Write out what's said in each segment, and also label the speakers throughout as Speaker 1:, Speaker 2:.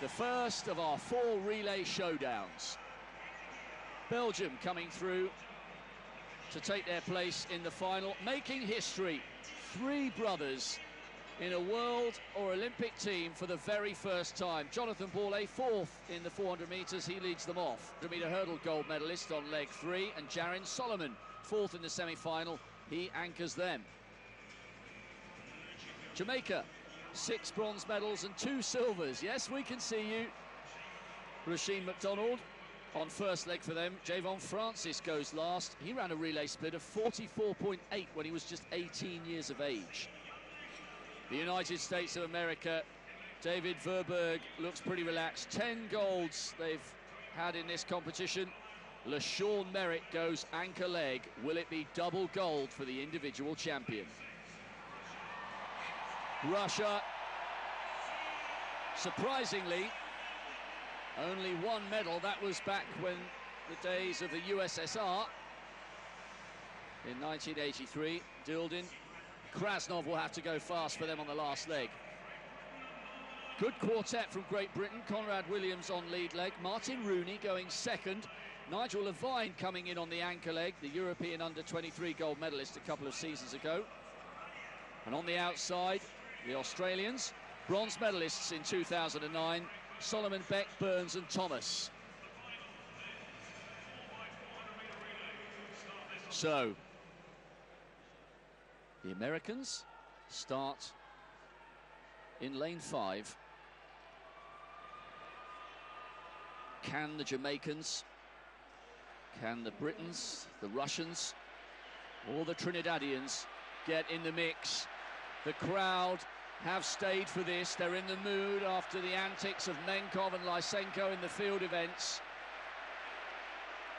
Speaker 1: the first of our four relay showdowns. Belgium coming through to take their place in the final, making history. Three brothers in a world or Olympic team for the very first time. Jonathan Borlée, fourth in the 400 metres, he leads them off. 100 metre hurdle gold medalist on leg three, and Jarrin Solomon, fourth in the semi-final, he anchors them. Jamaica, six bronze medals and two silvers. Yes, we can see you. Rusheen McDonald on first leg for them. Javon Francis goes last. He ran a relay split of 44.8 when he was just 18 years of age. The United States of America, David Verburg looks pretty relaxed. 10 golds they've had in this competition. LaShawn Merritt goes anchor leg. Will it be double gold for the individual champion? Russia, surprisingly, only one medal. That was back when the days of the USSR in 1983. Dyldin, Krasnov will have to go fast for them on the last leg. Good quartet from Great Britain. Conrad Williams on lead leg. Martin Rooney going second. Nigel Levine coming in on the anchor leg, the European under-23 gold medalist a couple of seasons ago. And on the outside, the Australians, bronze medalists in 2009, Solomon, Beck, Burns and Thomas. So, the Americans start in lane five. Can the Jamaicans, can the Britons, the Russians, or the Trinidadians get in the mix? The crowd have stayed for this. They're in the mood after the antics of Menkov and Lysenko in the field events.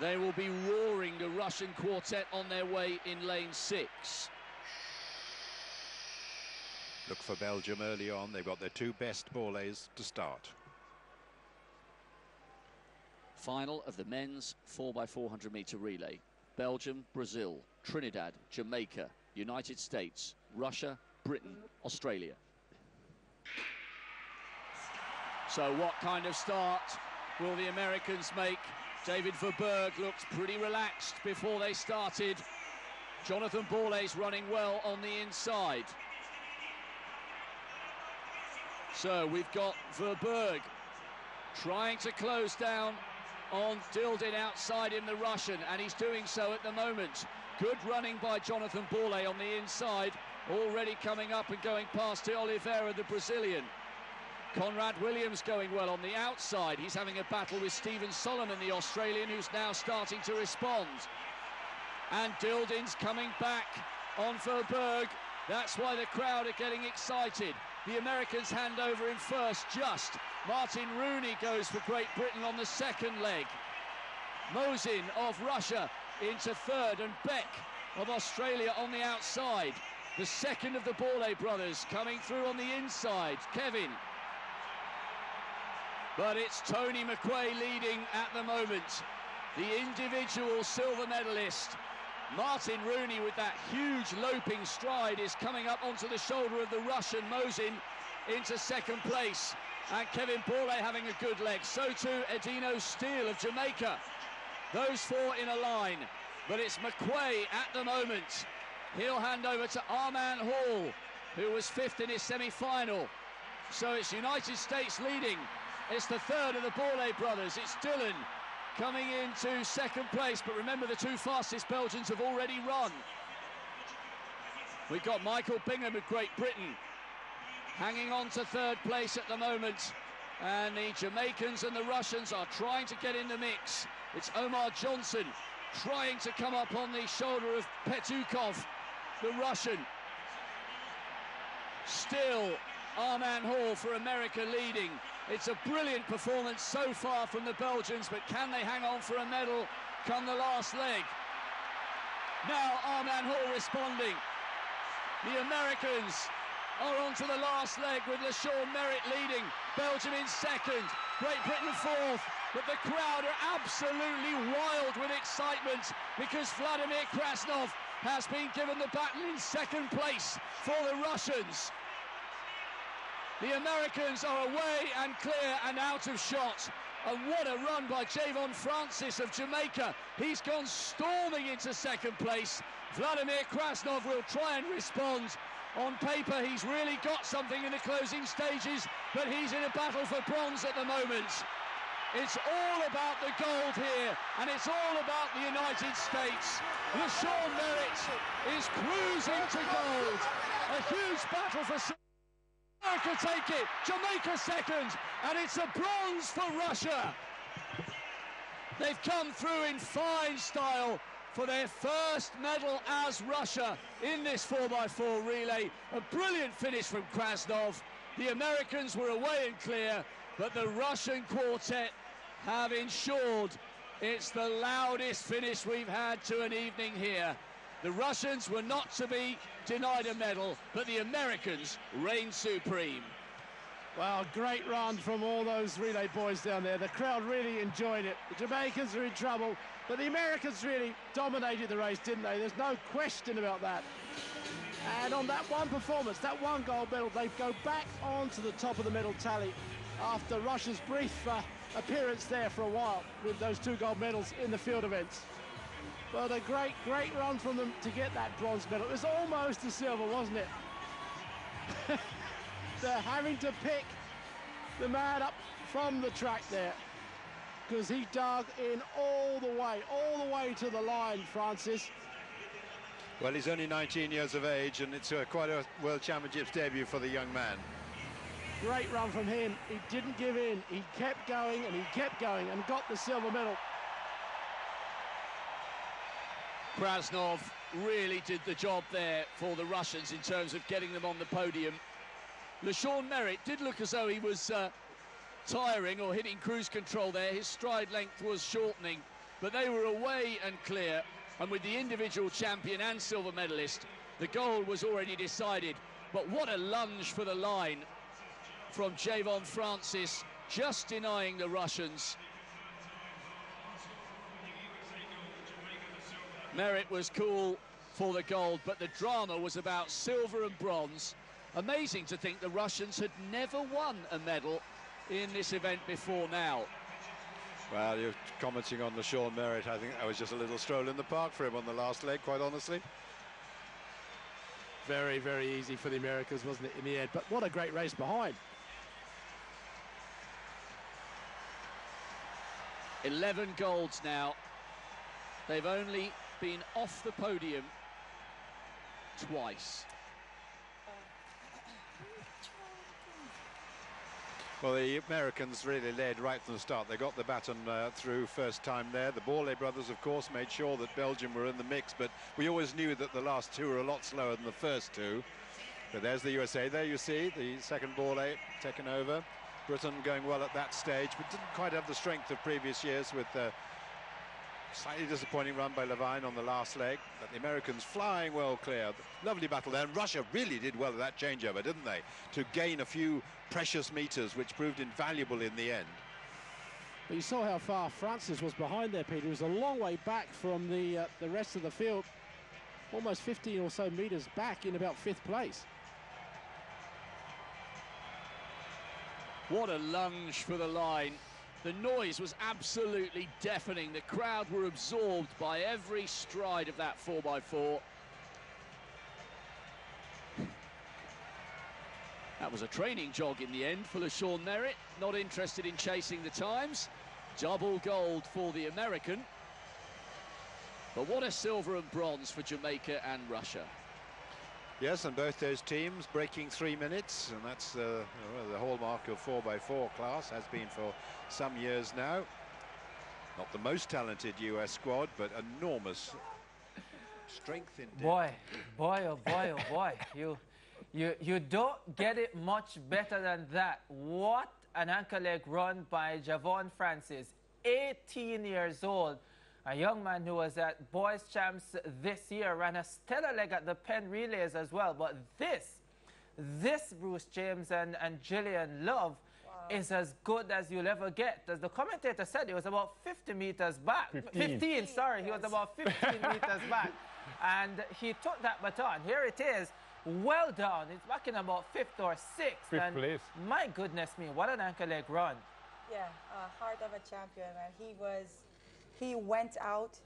Speaker 1: They will be roaring the Russian quartet on their way in lane six.
Speaker 2: Look for Belgium early on. They've got their two best Borlées to start.
Speaker 1: Final of the men's 4x400 metre relay. Belgium, Brazil, Trinidad, Jamaica, United States, Russia, Britain, Australia. So what kind of start will the Americans make? David Verburg looked pretty relaxed before they started. Jonathan Borlée's running well on the inside. So we've got Verburg trying to close down on Dyldin outside him, the Russian, and he's doing so at the moment. Good running by Jonathan Borlée on the inside, already coming up and going past to Oliveira, the Brazilian. Conrad Williams going well on the outside. He's having a battle with Stephen Solomon, the Australian, who's now starting to respond. And Dyldin's coming back on Verburg. That's why the crowd are getting excited. The Americans hand over in first, just. Martin Rooney goes for Great Britain on the second leg. Mosin of Russia into third, and Beck of Australia on the outside. The second of the Borlée brothers coming through on the inside, Kevin. But it's Tony McQuay leading at the moment. The individual silver medalist Martin Rooney with that huge loping stride is coming up onto the shoulder of the Russian Mosin into second place. And Kevin Borlée having a good leg. So too Edino Steele of Jamaica. Those four in a line. But it's McQuay at the moment. He'll hand over to Arman Hall, who was fifth in his semi-final. So it's United States leading. It's the third of the Borlée brothers. It's Dylan coming into second place. But remember, the two fastest Belgians have already run. We've got Michael Bingham of Great Britain hanging on to third place at the moment. And the Jamaicans and the Russians are trying to get in the mix. It's Omar Johnson trying to come up on the shoulder of Petukhov, the Russian. Still, Arman Hall for America leading. It's a brilliant performance so far from the Belgians, but can they hang on for a medal come the last leg? Now Arman Hall responding. The Americans are on to the last leg with LaShawn Merritt leading. Belgium in second, Great Britain fourth. But the crowd are absolutely wild with excitement because Vladimir Krasnov has been given the baton in second place for the Russians. The Americans are away and clear and out of shot. And what a run by Javon Francis of Jamaica. He's gone storming into second place. Vladimir Krasnov will try and respond. On paper, he's really got something in the closing stages, but he's in a battle for bronze at the moment. It's all about the gold here, and it's all about the United States. LaShawn Merritt is cruising to gold. A huge battle for America take it, Jamaica second, and it's a bronze for Russia. They've come through in fine style for their first medal as Russia in this 4x4 relay. A brilliant finish from Krasnov. The Americans were away and clear, but the Russian quartet have ensured it's the loudest finish we've had to an evening here. The Russians were not to be denied a medal, but the Americans reigned supreme.
Speaker 3: Well, great run from all those relay boys down there. The crowd really enjoyed it. The Jamaicans are in trouble, but the Americans really dominated the race, didn't they? There's no question about that. And on that one performance, that one gold medal, they go back onto the top of the medal tally after Russia's brief uh, appearance there for a while with those two gold medals in the field events. But a great, great run from them to get that bronze medal. It was almost a silver, wasn't it? They're having to pick the man up from the track there because he dug in all the way, all the way to the line, Francis.
Speaker 2: Well, he's only 19 years of age, and it's uh, quite a World Championships debut for the young man.
Speaker 3: Great run from him. He didn't give in. He kept going, and he kept going, and got the silver medal.
Speaker 1: Krasnov really did the job there for the Russians in terms of getting them on the podium. LaShawn Merritt did look as though he was uh, tiring or hitting cruise control there. His stride length was shortening, but they were away and clear. And with the individual champion and silver medalist, the goal was already decided. But what a lunge for the line from Javon Francis, just denying the Russians Merritt was cool for the gold, but the drama was about silver and bronze. Amazing to think the Russians had never won a medal in this event before now.
Speaker 2: Well, you're commenting on LaShawn Merritt. I think that was just a little stroll in the park for him on the last leg, quite honestly.
Speaker 3: Very, very easy for the Americans, wasn't it, in the end? But what a great race behind.
Speaker 1: 11 golds now. They've only been off the podium twice.
Speaker 2: Well, the Americans really led right from the start. They got the baton uh, through first time there. The Borlée brothers, of course, made sure that Belgium were in the mix, but we always knew that the last two were a lot slower than the first two. But there's the USA. There you see the second Borlée taken over. Britain going well at that stage, but didn't quite have the strength of previous years with uh, Slightly disappointing run by Levine on the last leg, but the Americans flying well clear. Lovely battle there, and Russia really did well at that changeover, didn't they? To gain a few precious meters, which proved invaluable in the end.
Speaker 3: But you saw how far Francis was behind there, Peter. He was a long way back from the, uh, the rest of the field, almost 15 or so meters back in about fifth place.
Speaker 1: What a lunge for the line. The noise was absolutely deafening. The crowd were absorbed by every stride of that 4x4. That was a training jog in the end for LaShawn Merritt. Not interested in chasing the times. Double gold for the American. But what a silver and bronze for Jamaica and Russia.
Speaker 2: Yes, and both those teams breaking three minutes, and that's uh, the hallmark of 4x4 class, has been for some years now. Not the most talented US squad, but enormous strength in depth.
Speaker 4: Boy, boy, oh boy, oh boy. you, you, you don't get it much better than that. What an anchor leg run by Javon Francis, 18 years old a young man who was at Boys Champs this year, ran a stellar leg at the Penn Relays as well. But this, this Bruce James and, and Gillian Love wow. is as good as you'll ever get. As the commentator said, he was about 50 meters back. 15, 15 sorry, yes. he was about 15 meters back. And he took that baton. Here it is. well done. He's back in about fifth or sixth.
Speaker 5: Fifth
Speaker 4: and
Speaker 5: place.
Speaker 4: My goodness me, what an ankle leg run.
Speaker 6: Yeah, uh, heart of a champion, and he was, he went out,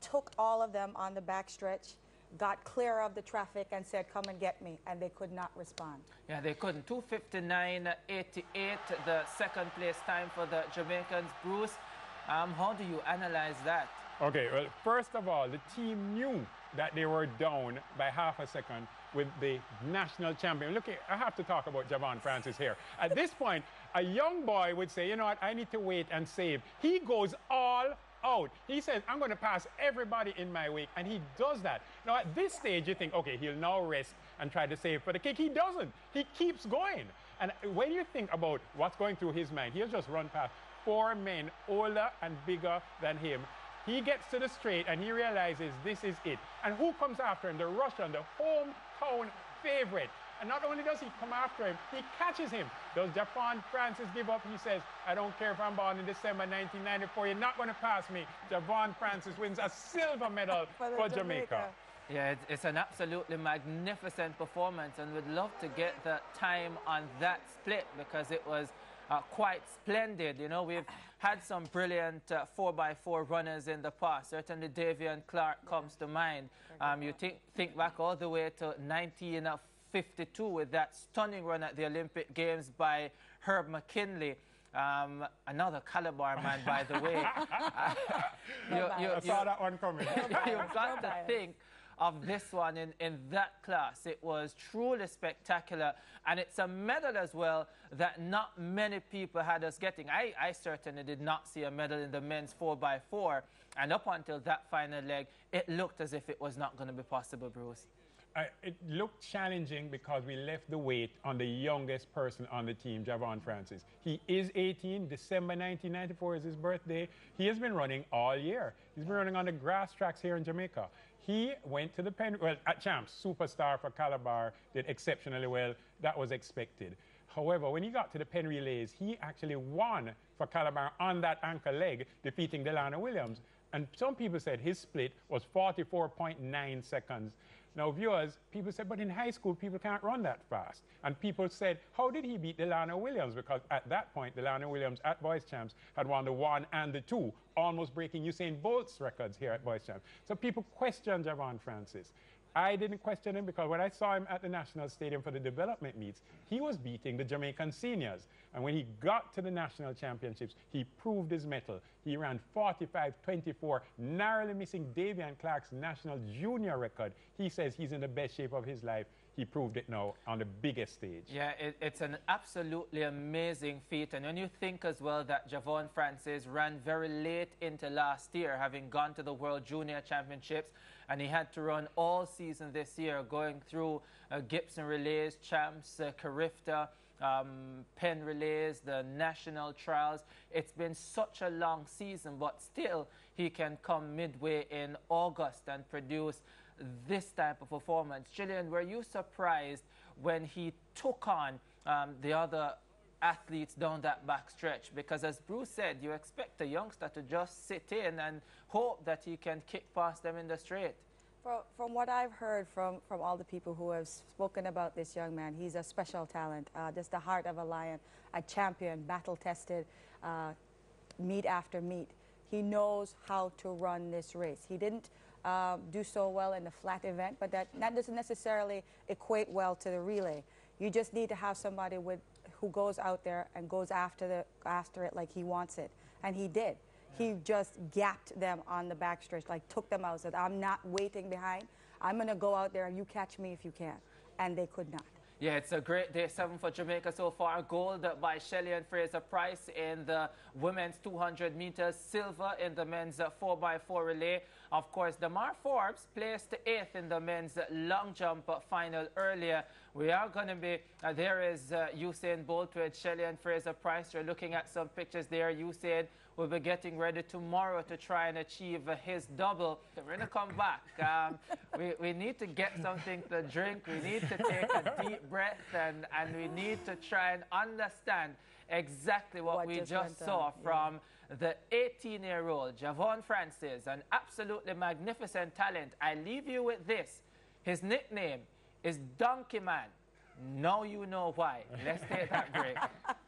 Speaker 6: took all of them on the backstretch, got clear of the traffic, and said, "Come and get me," and they could not respond.
Speaker 4: Yeah, they couldn't. 259.88, the second place time for the Jamaicans. Bruce, um, how do you analyze that?
Speaker 5: Okay, well, first of all, the team knew that they were down by half a second with the national champion. Look, I have to talk about Javon Francis here. At this point, a young boy would say, you know what, I need to wait and save. He goes all out. He says, I'm going to pass everybody in my wake, and he does that. Now, at this stage, you think, okay, he'll now rest and try to save for the kick. He doesn't. He keeps going. And when you think about what's going through his mind, he'll just run past four men older and bigger than him. He gets to the straight and he realizes this is it. And who comes after him? The Russian, the hometown favorite. And not only does he come after him, he catches him. Does Javon Francis give up? He says, I don't care if I'm born in December 1994, you're not going to pass me. Javon Francis wins a silver medal
Speaker 6: For
Speaker 5: for, Jamaica.
Speaker 6: Jamaica.
Speaker 4: Yeah, it's, it's an absolutely magnificent performance, and we'd love to get the time on that split because it was uh, quite splendid. You know, we've had some brilliant uh, 4x4 runners in the past. Certainly, Davian Clark comes to mind. Um, you think, think back all the way to 1952 with that stunning run at the Olympic Games by Herb McKenley. Um, another Calabar man, by the way. Uh, you- you-
Speaker 5: I saw that one coming.
Speaker 4: You've got to
Speaker 6: bias.
Speaker 4: think of this one in, in that class. It was truly spectacular. And it's a medal as well that not many people had us getting. I, I certainly did not see a medal in the men's 4x4. And up until that final leg, it looked as if it was not going to be possible, Bruce.
Speaker 5: Uh, it looked challenging because we left the weight on the youngest person on the team, Javon Francis. He is 18. December 1994 is his birthday. He has been running all year. He's been running on the grass tracks here in Jamaica. He went to the Penn, well, at Champs, superstar for Calabar, did exceptionally well. That was expected. However, when he got to the Penn Relays, he actually won for Calabar on that anchor leg, defeating Delano Williams. And some people said his split was 44.9 seconds. Now, viewers, people said, but in high school, people can't run that fast. And people said, how did he beat Delano Williams? Because at that point, Delano Williams at Boys Champs had won the one and the two, almost breaking Usain Bolt's records here at Boys Champs. So people questioned Javon Francis. I didn't question him because when I saw him at the National Stadium for the development meets, he was beating the Jamaican seniors. And when he got to the national championships, he proved his mettle. He ran 45-24, narrowly missing Davian Clark's national junior record. He says he's in the best shape of his life. He proved it now on the biggest stage.
Speaker 4: Yeah, it, it's an absolutely amazing feat. And when you think as well that Javon Francis ran very late into last year, having gone to the World Junior Championships, and he had to run all season this year, going through uh, Gibson Relays, Champs, uh, Carifta, um, Penn Relays, the national trials. It's been such a long season, but still he can come midway in August and produce this type of performance. Gillian, were you surprised when he took on um, the other athletes down that back stretch? Because as Bruce said, you expect a youngster to just sit in and hope that he can kick past them in the straight.
Speaker 6: From, from what I've heard from, from all the people who have spoken about this young man, he's a special talent, uh, just the heart of a lion, a champion, battle tested, uh, meet after meet. He knows how to run this race. He didn't um, do so well in the flat event, but that, that doesn't necessarily equate well to the relay. You just need to have somebody with, who goes out there and goes after, the, after it like he wants it. And he did. He just gapped them on the backstretch, like took them out, said, I'm not waiting behind. I'm going to go out there and you catch me if you can. And they could not.
Speaker 4: Yeah, it's a great day seven for Jamaica so far. Gold by Shelly-Ann Fraser-Pryce in the women's 200 meters, silver in the men's 4x4 relay. Of course, Damar Forbes placed eighth in the men's long jump final earlier. We are going to be, uh, there is uh, Usain Bolt with Shelly-Ann Fraser-Pryce. You're looking at some pictures there. Usain will be getting ready tomorrow to try and achieve uh, his double. We're going to come back. Um, we, we need to get something to drink. We need to take a deep breath and, and we need to try and understand exactly what,
Speaker 6: What
Speaker 4: we
Speaker 6: just
Speaker 4: just,
Speaker 6: went on,
Speaker 4: saw
Speaker 6: yeah.
Speaker 4: from the 18 year old Javon Francis, an absolutely magnificent talent. I leave you with this. His nickname is Donkey Man. Now you know why. Let's take that break.